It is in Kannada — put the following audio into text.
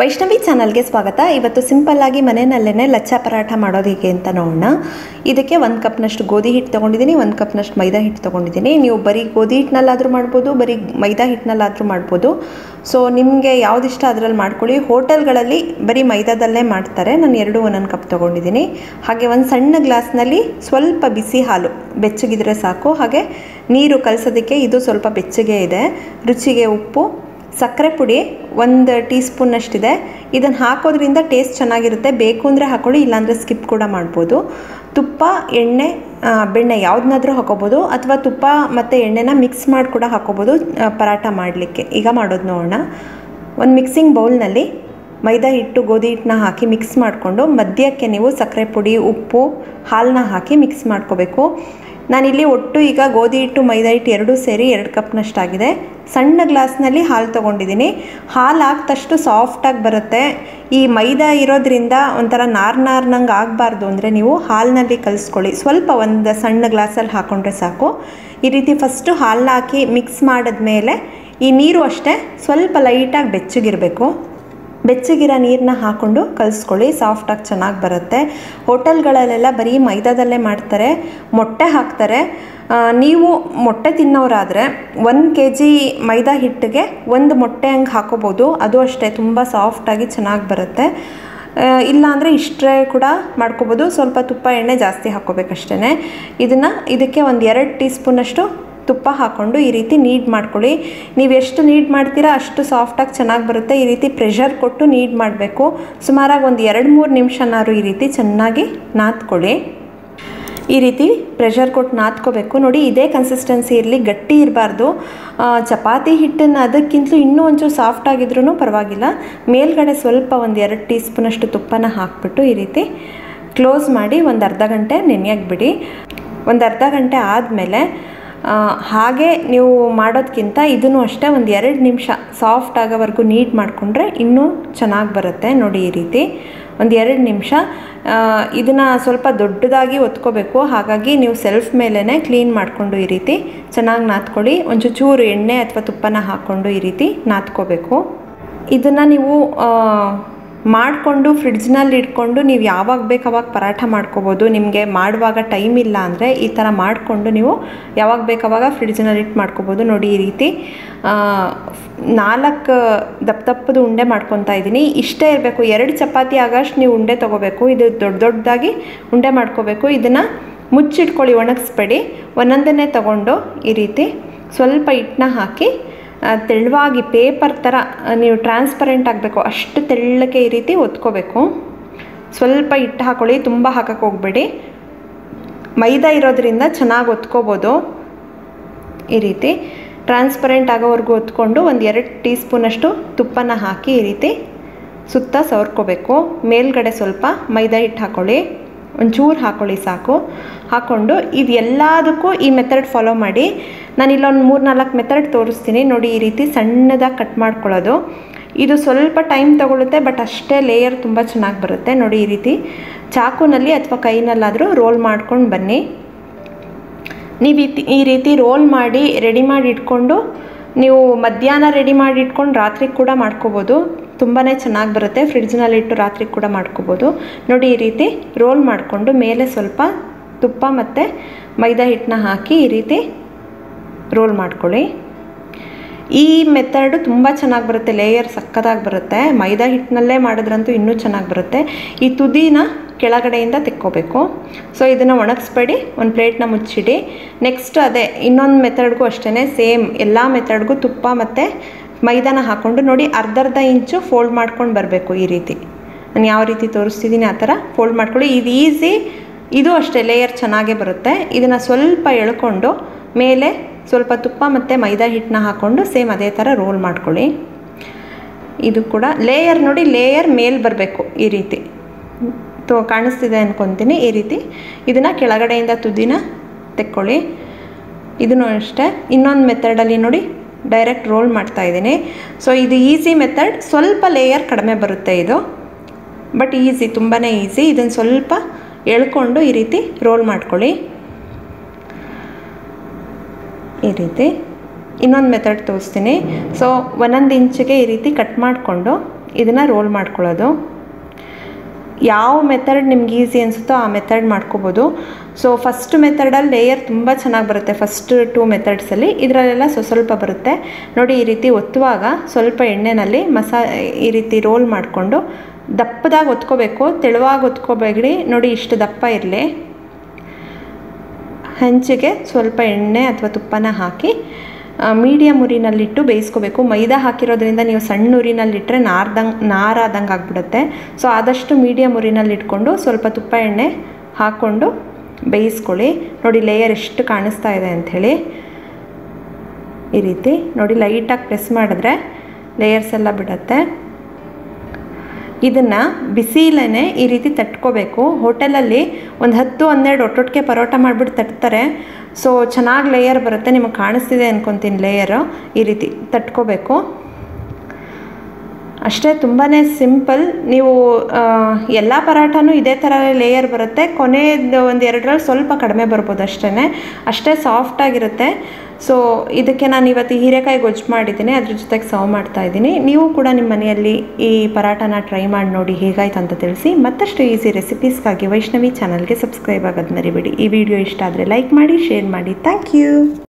ವೈಷ್ಣವಿ ಚಾನಲ್ಗೆ ಸ್ವಾಗತ. ಇವತ್ತು ಸಿಂಪಲ್ಲಾಗಿ ಮನೆಯಲ್ಲೇ ಲಚ್ಚ ಪರಾಠ ಮಾಡೋದು ಹೇಗೆ ಅಂತ ನೋಡೋಣ. ಇದಕ್ಕೆ ಒಂದು ಕಪ್ನಷ್ಟು ಗೋಧಿ ಹಿಟ್ಟು ತೊಗೊಂಡಿದ್ದೀನಿ, ಒಂದು ಕಪ್ನಷ್ಟು ಮೈದಾ ಹಿಟ್ಟು ತೊಗೊಂಡಿದ್ದೀನಿ. ನೀವು ಬರೀ ಗೋಧಿ ಹಿಟ್ಟಿನಲ್ಲಾದರೂ ಮಾಡ್ಬೋದು, ಬರೀ ಮೈದಾ ಹಿಟ್ಟಿನಲ್ಲಾದರೂ ಮಾಡ್ಬೋದು. ಸೊ ನಿಮಗೆ ಯಾವುದಿಷ್ಟ ಅದರಲ್ಲಿ ಮಾಡ್ಕೊಳ್ಳಿ. ಹೋಟೆಲ್ಗಳಲ್ಲಿ ಬರೀ ಮೈದಾದಲ್ಲೇ ಮಾಡ್ತಾರೆ. ನಾನು ಎರಡು ಒಂದೊಂದು ಕಪ್ ತೊಗೊಂಡಿದ್ದೀನಿ. ಹಾಗೆ ಒಂದು ಸಣ್ಣ ಗ್ಲಾಸ್ನಲ್ಲಿ ಸ್ವಲ್ಪ ಬಿಸಿ ಹಾಲು. ಬೆಚ್ಚಗಿದ್ರೆ ಸಾಕು. ಹಾಗೆ ನೀರು ಕಲಸೋದಕ್ಕೆ ಇದು ಸ್ವಲ್ಪ ಬೆಚ್ಚಗೆ ಇದೆ. ರುಚಿಗೆ ಉಪ್ಪು. ಸಕ್ಕರೆ ಪುಡಿ ಒಂದು ಟೀ ಸ್ಪೂನಷ್ಟಿದೆ ಇದನ್ನು ಹಾಕೋದ್ರಿಂದ ಟೇಸ್ಟ್ ಚೆನ್ನಾಗಿರುತ್ತೆ. ಬೇಕು ಅಂದರೆ ಹಾಕೊಳ್ಳಿ, ಇಲ್ಲಾಂದರೆ ಸ್ಕಿಪ್ ಕೂಡ ಮಾಡ್ಬೋದು. ತುಪ್ಪ, ಎಣ್ಣೆ ಬೆಣ್ಣೆ ಯಾವುದನ್ನಾದರೂ ಹಾಕೋಬೋದು. ಅಥವಾ ತುಪ್ಪ ಮತ್ತು ಎಣ್ಣೆನ ಮಿಕ್ಸ್ ಮಾಡಿ ಕೂಡ ಹಾಕೋಬೋದು ಪರಾಟ ಮಾಡಲಿಕ್ಕೆ. ಈಗ ಮಾಡೋದು ನೋಡೋಣ. ಒಂದು ಮಿಕ್ಸಿಂಗ್ ಬೌಲ್ನಲ್ಲಿ ಮೈದಾ ಹಿಟ್ಟು, ಗೋಧಿ ಹಿಟ್ಟನ್ನ ಹಾಕಿ ಮಿಕ್ಸ್ ಮಾಡಿಕೊಂಡು ಮಧ್ಯಕ್ಕೆ ನೀವು ಸಕ್ಕರೆ ಪುಡಿ, ಉಪ್ಪು, ಹಾಲನ್ನ ಹಾಕಿ ಮಿಕ್ಸ್ ಮಾಡ್ಕೋಬೇಕು. ನಾನಿಲ್ಲಿ ಒಟ್ಟು ಈಗ ಗೋಧಿ ಹಿಟ್ಟು, ಮೈದಾ ಹಿಟ್ಟು ಎರಡೂ ಸೇರಿ ಎರಡು ಕಪ್ನಷ್ಟಾಗಿದೆ. ಸಣ್ಣ ಗ್ಲಾಸ್ನಲ್ಲಿ ಹಾಲು ತೊಗೊಂಡಿದ್ದೀನಿ. ಹಾಲು ಹಾಕ್ದಷ್ಟು ಸಾಫ್ಟಾಗಿ ಬರುತ್ತೆ. ಈ ಮೈದಾ ಇರೋದ್ರಿಂದ ಒಂಥರ ನಾರ್ ನಾರ್ನಂಗೆ ಆಗಬಾರ್ದು ಅಂದರೆ ನೀವು ಹಾಲಿನಲ್ಲಿ ಕಲಿಸ್ಕೊಳ್ಳಿ. ಸ್ವಲ್ಪ ಒಂದು ಸಣ್ಣ ಗ್ಲಾಸಲ್ಲಿ ಹಾಕ್ಕೊಂಡ್ರೆ ಸಾಕು. ಈ ರೀತಿ ಫಸ್ಟು ಹಾಲನ್ನ ಹಾಕಿ ಮಿಕ್ಸ್ ಮಾಡಿದ್ಮೇಲೆ ಈ ನೀರು ಅಷ್ಟೇ ಸ್ವಲ್ಪ ಲೈಟಾಗಿ ಬೆಚ್ಚಗಿರಬೇಕು. ಬೆಚ್ಚಗಿರೋ ನೀರನ್ನ ಹಾಕ್ಕೊಂಡು ಕಲಿಸ್ಕೊಳ್ಳಿ. ಸಾಫ್ಟಾಗಿ ಚೆನ್ನಾಗಿ ಬರುತ್ತೆ. ಹೋಟೆಲ್ಗಳಲ್ಲೆಲ್ಲ ಬರೀ ಮೈದಾದಲ್ಲೇ ಮಾಡ್ತಾರೆ. ಮೊಟ್ಟೆ ಹಾಕ್ತಾರೆ. ನೀವು ಮೊಟ್ಟೆ ತಿನ್ನೋರಾದರೆ ಒಂದು ಕೆ ಜಿ ಮೈದಾ ಹಿಟ್ಟಿಗೆ ಒಂದು ಮೊಟ್ಟೆ ಹಂಗೆ ಹಾಕೋಬೋದು. ಅದು ಅಷ್ಟೇ, ತುಂಬ ಸಾಫ್ಟಾಗಿ ಚೆನ್ನಾಗಿ ಬರುತ್ತೆ. ಇಲ್ಲಾಂದರೆ ಇಷ್ಟೇ ಕೂಡ ಮಾಡ್ಕೋಬೋದು. ಸ್ವಲ್ಪ ತುಪ್ಪ ಎಣ್ಣೆ ಜಾಸ್ತಿ ಹಾಕ್ಕೋಬೇಕಷ್ಟೇ ಇದನ್ನು, ಇದಕ್ಕೆ ಒಂದು ಎರಡು ಟೀ ಸ್ಪೂನಷ್ಟು ತುಪ್ಪ ಹಾಕ್ಕೊಂಡು ಈ ರೀತಿ ನೀಡ್ ಮಾಡ್ಕೊಳ್ಳಿ. ನೀವು ಎಷ್ಟು ನೀಡ್ ಮಾಡ್ತೀರಾ ಅಷ್ಟು ಸಾಫ್ಟಾಗಿ ಚೆನ್ನಾಗಿ ಬರುತ್ತೆ. ಈ ರೀತಿ ಪ್ರೆಷರ್ ಕೊಟ್ಟು ನೀಡ್ ಮಾಡಬೇಕು. ಸುಮಾರಾಗಿ ಒಂದು ಎರಡು ಮೂರು ನಿಮಿಷನಾದ್ರು ಈ ರೀತಿ ಚೆನ್ನಾಗಿ ನಾದ್ಕೊಳ್ಳಿ. ಈ ರೀತಿ ಪ್ರೆಷರ್ ಕೊಟ್ಟು ನಾದ್ಕೋಬೇಕು. ನೋಡಿ, ಇದೇ ಕನ್ಸಿಸ್ಟೆನ್ಸಿ ಇರಲಿ, ಗಟ್ಟಿ ಇರಬಾರ್ದು. ಚಪಾತಿ ಹಿಟ್ಟನ್ನು ಅದಕ್ಕಿಂತಲೂ ಇನ್ನೂ ಒಂಚೂರು ಸಾಫ್ಟ್ ಆಗಿದ್ರೂ ಪರವಾಗಿಲ್ಲ. ಮೇಲ್ಗಡೆ ಸ್ವಲ್ಪ ಒಂದು ಎರಡು ಟೀ ಸ್ಪೂನಷ್ಟು ತುಪ್ಪನ ಹಾಕ್ಬಿಟ್ಟು ಈ ರೀತಿ ಕ್ಲೋಸ್ ಮಾಡಿ ಒಂದು ಅರ್ಧ ಗಂಟೆ ನೆನೆಯಕ್ಕೆ ಬಿಡಿ ಒಂದು ಅರ್ಧ ಗಂಟೆ ಆದಮೇಲೆ ಹಾಗೆ ನೀವು ಮಾಡೋದಕ್ಕಿಂತ ಇದನ್ನು ಅಷ್ಟೇ ಒಂದು ಎರಡು ನಿಮಿಷ ಸಾಫ್ಟ್ ಆಗೋವರೆಗೂ ನೀಟ್ ಮಾಡಿಕೊಂಡ್ರೆ ಇನ್ನೂ ಚೆನ್ನಾಗಿ ಬರುತ್ತೆ ನೋಡಿ ಈ ರೀತಿ. ಒಂದು ಎರಡು ನಿಮಿಷ. ಇದನ್ನು ಸ್ವಲ್ಪ ದೊಡ್ಡದಾಗಿ ಒತ್ಕೋಬೇಕು. ಹಾಗಾಗಿ ನೀವು ಸೆಲ್ಫ್ ಮೇಲೇ ಕ್ಲೀನ್ ಮಾಡಿಕೊಂಡು ಈ ರೀತಿ ಚೆನ್ನಾಗಿ ನಾದ್ಕೊಳ್ಳಿ ಒಂದು ಚೂರು ಎಣ್ಣೆ ಅಥವಾ ತುಪ್ಪನ ಹಾಕ್ಕೊಂಡು ಈ ರೀತಿ ನಾದ್ಕೋಬೇಕು ಇದನ್ನು ನೀವು ಮಾಡಿಕೊಂಡು ಫ್ರಿಡ್ಜ್ನಲ್ಲಿ ಇಟ್ಕೊಂಡು ನೀವು ಯಾವಾಗ ಬೇಕು ಅವಾಗ ಪರಾಠ ಮಾಡ್ಕೋಬೋದು. ನಿಮಗೆ ಮಾಡುವಾಗ ಟೈಮ್ ಇಲ್ಲ ಅಂದರೆ ಈ ಥರ ಮಾಡಿಕೊಂಡು ನೀವು ಯಾವಾಗ ಬೇಕು ಅವಾಗ ಫ್ರಿಡ್ಜ್ನಲ್ಲಿ ಇಟ್ಟು ಮಾಡ್ಕೋಬೋದು. ನೋಡಿ ಈ ರೀತಿ ನಾಲ್ಕು ದಪ್ಪ ದಪ್ಪದ ಉಂಡೆ ಮಾಡ್ಕೊತಾ ಇದ್ದೀನಿ. ಇಷ್ಟೇ ಇರಬೇಕು. ಎರಡು ಚಪಾತಿ ಆಗಷ್ಟು ನೀವು ಉಂಡೆ ತೊಗೋಬೇಕು. ಇದು ದೊಡ್ಡ ದೊಡ್ಡದಾಗಿ ಉಂಡೆ ಮಾಡ್ಕೋಬೇಕು. ಇದನ್ನು ಮುಚ್ಚಿಟ್ಕೊಳ್ಳಿ ಒಣಗಿಸ್ಬೇಡಿ. ಒಂದೊಂದನ್ನೇ ತಗೊಂಡು ಈ ರೀತಿ ಸ್ವಲ್ಪ ಹಿಟ್ಟನ್ನ ಹಾಕಿ ತೆಳುವಾಗಿ ಪೇಪರ್ ಥರ ನೀವು ಟ್ರಾನ್ಸ್ಪರೆಂಟ್ ಆಗಬೇಕು. ಅಷ್ಟು ತೆಳ್ಳಕ್ಕೆ ಈ ರೀತಿ ಒತ್ಕೋಬೇಕು. ಸ್ವಲ್ಪ ಹಿಟ್ಟು ಹಾಕೊಳ್ಳಿ, ತುಂಬ ಹಾಕಕ್ಕೆ ಹೋಗಬೇಡಿ. ಮೈದಾ ಇರೋದ್ರಿಂದ ಚೆನ್ನಾಗಿ ಒತ್ಕೋಬೋದು. ಈ ರೀತಿ ಟ್ರಾನ್ಸ್ಪರೆಂಟ್ ಆಗೋವರೆಗೂ ಒತ್ಕೊಂಡು ಒಂದು ಎರಡು ಟೀ ಸ್ಪೂನಷ್ಟು ತುಪ್ಪನ ಹಾಕಿ ಈ ರೀತಿ ಸುತ್ತ ಸವರ್ಕೋಬೇಕು. ಮೇಲ್ಗಡೆ ಸ್ವಲ್ಪ ಮೈದಾ ಹಿಟ್ಟು ಹಾಕ್ಕೊಳ್ಳಿ ಒಂಚೂರು ಹಾಕ್ಕೊಳ್ಳಿ ಸಾಕು. ಹಾಕ್ಕೊಂಡು ಇದು ಎಲ್ಲದಕ್ಕೂ ಈ ಮೆಥಡ್ ಫಾಲೋ ಮಾಡಿ. ನಾನು ಇಲ್ಲೊಂದು ಮೂರು ನಾಲ್ಕು ಮೆಥಡ್ ತೋರಿಸ್ತೀನಿ. ನೋಡಿ, ಈ ರೀತಿ ಸಣ್ಣದಾಗಿ ಕಟ್ ಮಾಡ್ಕೊಳ್ಳೋದು. ಇದು ಸ್ವಲ್ಪ ಟೈಮ್ ತಗೊಳುತ್ತೆ ಬಟ್ ಅಷ್ಟೇ ಲೇಯರ್ ತುಂಬ ಚೆನ್ನಾಗಿ ಬರುತ್ತೆ. ನೋಡಿ, ಈ ರೀತಿ ಚಾಕುನಲ್ಲಿ ಅಥವಾ ಕೈನಲ್ಲಾದರೂ ರೋಲ್ ಮಾಡ್ಕೊಂಡು ಬನ್ನಿ. ನೀವು ಈ ರೀತಿ ರೋಲ್ ಮಾಡಿ ರೆಡಿ ಮಾಡಿ ಇಟ್ಕೊಂಡು, ನೀವು ಮಧ್ಯಾಹ್ನ ರೆಡಿ ಮಾಡಿ ಇಟ್ಕೊಂಡು ರಾತ್ರಿ ಕೂಡ ಮಾಡ್ಕೋಬೋದು. ತುಂಬಾ ಚೆನ್ನಾಗಿ ಬರುತ್ತೆ. ಫ್ರಿಡ್ಜ್ನಲ್ಲಿ ಇಟ್ಟು ರಾತ್ರಿ ಕೂಡ ಮಾಡ್ಕೋಬೋದು. ನೋಡಿ, ಈ ರೀತಿ ರೋಲ್ ಮಾಡಿಕೊಂಡು ಮೇಲೆ ಸ್ವಲ್ಪ ತುಪ್ಪ ಮತ್ತು ಮೈದಾ ಹಿಟ್ಟನ್ನ ಹಾಕಿ ಈ ರೀತಿ ರೋಲ್ ಮಾಡ್ಕೊಳ್ಳಿ. ಈ ಮೆಥಡು ತುಂಬ ಚೆನ್ನಾಗಿ ಬರುತ್ತೆ. ಲೇಯರ್ ಸಕ್ಕದಾಗಿ ಬರುತ್ತೆ. ಮೈದಾ ಹಿಟ್ಟಿನಲ್ಲೇ ಮಾಡಿದ್ರಂತೂ ಇನ್ನೂ ಚೆನ್ನಾಗಿ ಬರುತ್ತೆ. ಈ ತುದಿನ ಕೆಳಗಡೆಯಿಂದ ತೆಕ್ಕೋಬೇಕು. ಸೊ ಇದನ್ನು ಒಣಗಿಸ್ಬೇಡಿ. ಒಂದು ಪ್ಲೇಟ್ನ ಮುಚ್ಚಿಡಿ. ನೆಕ್ಸ್ಟ್ ಅದೇ ಇನ್ನೊಂದು ಮೆಥಡ್ಗೂ ಅಷ್ಟೇ ಸೇಮ್ ಎಲ್ಲ ಮೆಥಡ್ಗೂ ತುಪ್ಪ ಮತ್ತು ಮೈದಾನ ಹಾಕ್ಕೊಂಡು ನೋಡಿ ಅರ್ಧರ್ಧ ಅರ್ಧ ಇಂಚು ಫೋಲ್ಡ್ ಮಾಡ್ಕೊಂಡು ಬರಬೇಕು ಈ ರೀತಿ. ನಾನು ಯಾವ ರೀತಿ ತೋರಿಸ್ತಿದ್ದೀನಿ ಆ ಥರ ಫೋಲ್ಡ್ ಮಾಡ್ಕೊಳ್ಳಿ. ಇದು ಈಸಿ, ಇದು ಅಷ್ಟೇ, ಲೇಯರ್ ಚೆನ್ನಾಗೇ ಬರುತ್ತೆ. ಇದನ್ನು ಸ್ವಲ್ಪ ಎಳ್ಕೊಂಡು ಮೇಲೆ ಸ್ವಲ್ಪ ತುಪ್ಪ ಮತ್ತು ಮೈದಾ ಹಿಟ್ಟನ್ನ ಹಾಕ್ಕೊಂಡು ಸೇಮ್ ಅದೇ ಥರ ರೋಲ್ ಮಾಡ್ಕೊಳ್ಳಿ. ಇದು ಕೂಡ ಲೇಯರ್ ನೋಡಿ, ಲೇಯರ್ ಮೇಲೆ ಬರಬೇಕು ಈ ರೀತಿ. ತೋ, ಕಾಣಿಸ್ತಿದೆ ಅಂದ್ಕೊತೀನಿ ಈ ರೀತಿ ಇದನ್ನು ಕೆಳಗಡೆಯಿಂದ ತುದಿನ ತೆಕ್ಕೊಳ್ಳಿ. ಇದನ್ನು ಅಷ್ಟೇ, ಇನ್ನೊಂದು ಮೆಥಡಲ್ಲಿ ನೋಡಿ ಡೈರೆಕ್ಟ್ ರೋಲ್ ಮಾಡ್ತಾ ಇದ್ದೀನಿ. ಸೊ ಇದು ಈಸಿ ಮೆಥಡ್ ಸ್ವಲ್ಪ ಲೇಯರ್ ಕಡಿಮೆ ಬರುತ್ತೆ ಇದು. ಬಟ್ ಈಸಿ ತುಂಬಾ ಈಸಿ ಇದನ್ನು ಸ್ವಲ್ಪ ಎಳ್ಕೊಂಡು ಈ ರೀತಿ ರೋಲ್ ಮಾಡ್ಕೊಳ್ಳಿ. ಈ ರೀತಿ. ಇನ್ನೊಂದು ಮೆಥಡ್ ತೋರಿಸ್ತೀನಿ. ಸೊ ಒಂದೊಂದು ಇಂಚಿಗೆ ಈ ರೀತಿ ಕಟ್ ಮಾಡಿಕೊಂಡು ಇದನ್ನು ರೋಲ್ ಮಾಡ್ಕೊಳ್ಳೋದು. ಯಾವ ಮೆಥಡ್ ನಿಮ್ಗೆ ಈಸಿ ಅನಿಸುತ್ತೋ ಆ ಮೆಥಡ್ ಮಾಡ್ಕೋಬೋದು. ಸೊ ಫಸ್ಟ್ ಮೆಥಡಲ್ಲಿ ಲೇಯರ್ ತುಂಬ ಚೆನ್ನಾಗಿ ಬರುತ್ತೆ ಫಸ್ಟ್ ಟೂ ಮೆಥಡ್ಸಲ್ಲಿ ಇದರಲ್ಲೆಲ್ಲ ಸೊ ಸ್ವಲ್ಪ ಬರುತ್ತೆ. ನೋಡಿ, ಈ ರೀತಿ ಒತ್ತುವಾಗ ಸ್ವಲ್ಪ ಎಣ್ಣೆನಲ್ಲಿ ಮಸಾ, ಈ ರೀತಿ ರೋಲ್ ಮಾಡಿಕೊಂಡು ದಪ್ಪದಾಗಿ ಒತ್ಕೋಬೇಕು, ತೆಳುವಾಗಿ ಒತ್ಕೋಬೇಡಿ. ನೋಡಿ, ಇಷ್ಟು ದಪ್ಪ ಇರಲಿ. ಹಂಚಿಗೆ ಸ್ವಲ್ಪ ಎಣ್ಣೆ ಅಥವಾ ತುಪ್ಪನ ಹಾಕಿ ಮೀಡಿಯಮ್ ಉರಿನಲ್ಲಿಟ್ಟು ಬೇಯಿಸ್ಕೋಬೇಕು. ಮೈದಾ ಹಾಕಿರೋದ್ರಿಂದ ನೀವು ಸಣ್ಣ ಉರಿನಲ್ಲಿಟ್ಟರೆ ನಾರ್ದಂಗೆ, ನಾರಾದಂಗೆ ಆಗಿಬಿಡುತ್ತೆ. ಸೊ ಆದಷ್ಟು ಮೀಡಿಯಮ್ ಉರಿನಲ್ಲಿಟ್ಕೊಂಡು ಸ್ವಲ್ಪ ತುಪ್ಪ ಎಣ್ಣೆ ಹಾಕ್ಕೊಂಡು ಬೇಯಿಸ್ಕೊಳ್ಳಿ. ನೋಡಿ ಲೇಯರ್ ಎಷ್ಟು ಕಾಣಿಸ್ತಾ ಇದೆ ಅಂಥೇಳಿ ಈ ರೀತಿ. ನೋಡಿ ಲೈಟಾಗಿ ಪ್ರೆಸ್ ಮಾಡಿದ್ರೆ ಲೇಯರ್ಸ್ ಎಲ್ಲ ಬಿಡುತ್ತೆ. ಇದನ್ನು ಬಿಸಿಲೇ ಈ ರೀತಿ ತಟ್ಕೋಬೇಕು. ಹೋಟೆಲಲ್ಲಿ ಒಂದು ಹತ್ತು ಹನ್ನೆರಡು ಒಟ್ಟೊಟ್ಟಿಗೆ ಪರೋಟ ಮಾಡಿಬಿಟ್ಟು ತಟ್ತಾರೆ. ಸೊ ಚೆನ್ನಾಗಿ ಲೇಯರ್ ಬರುತ್ತೆ ನಿಮಗೆ ಕಾಣಿಸ್ತಿದೆ ಅನ್ಕೊತೀನಿ ಲೇಯರು ಈ ರೀತಿ ತಟ್ಕೋಬೇಕು. ಅಷ್ಟೇ ತುಂಬಾ ಸಿಂಪಲ್. ನೀವು ಎಲ್ಲ ಪರಾಟನೂ ಇದೇ ಥರ ಲೇಯರ್ ಬರುತ್ತೆ. ಕೊನೆಯದು ಒಂದು ಎರಡರಲ್ಲಿ ಸ್ವಲ್ಪ ಕಡಿಮೆ ಬರ್ಬೋದು ಅಷ್ಟೇ ಅಷ್ಟೇ ಸಾಫ್ಟಾಗಿರುತ್ತೆ ಸೊ ಇದಕ್ಕೆ ನಾನು ಇವತ್ತು ಹೀರೆಕಾಯಿ ಗೊಜ್ಜು ಮಾಡಿದ್ದೀನಿ. ಅದ್ರ ಜೊತೆಗೆ ಸರ್ವ್ ಮಾಡ್ತಾ ಇದ್ದೀನಿ. ನೀವು ಕೂಡ ನಿಮ್ಮ ಮನೆಯಲ್ಲಿ ಈ ಪರಾಟನ ಟ್ರೈ ಮಾಡಿ ನೋಡಿ ಹೇಗಾಯ್ತು ಅಂತ ತಿಳಿಸಿ. ಮತ್ತಷ್ಟು ಈಸಿ ರೆಸಿಪೀಸ್ಗಾಗಿ ವೈಷ್ಣವಿ ಚಾನಲ್ಗೆ ಸಬ್ಸ್ಕ್ರೈಬ್ ಆಗೋದು ಮರಿಬೇಡಿ. ಈ ವಿಡಿಯೋ ಇಷ್ಟ ಆದರೆ ಲೈಕ್ ಮಾಡಿ ಶೇರ್ ಮಾಡಿ. Thank you